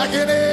like it.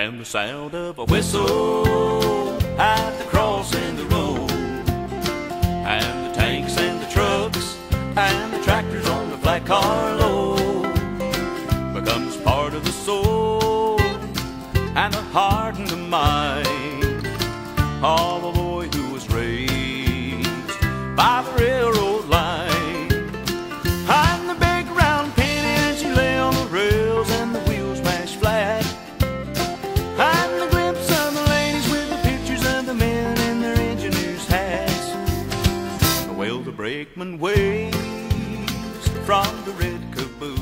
And the sound of a whistle at the crossing the road. And the tanks and the trucks and the tractors on the flat car load becomes part of the soul and the heart and the mind of the brakeman waves from the red caboose.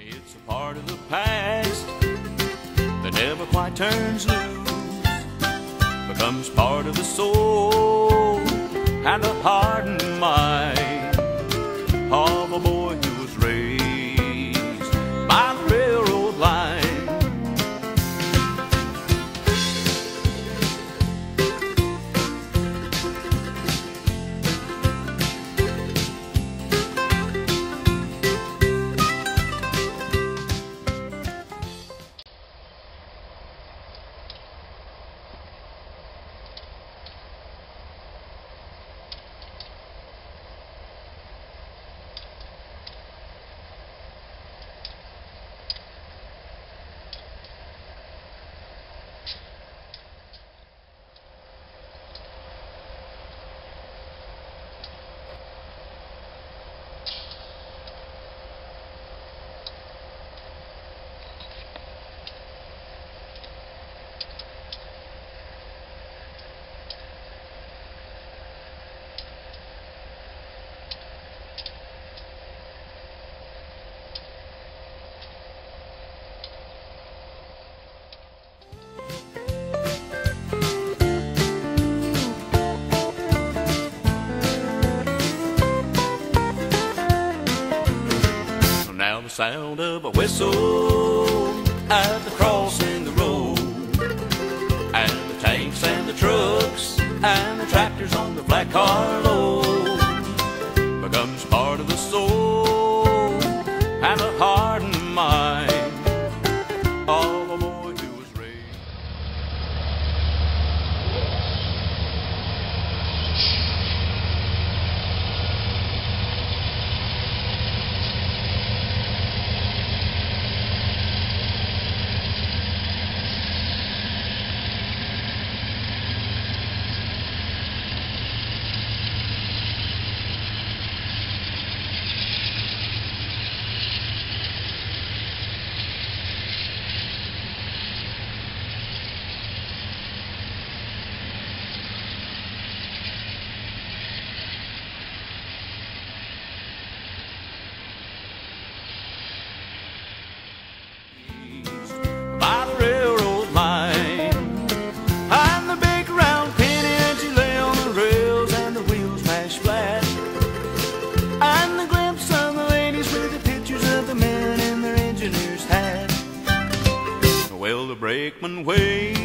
It's a part of the past that never quite turns loose. Becomes part of the soul and the heart and mind sound of a whistle at the crossing the road, and the tanks and the trucks and the tractors on the flat car brakeman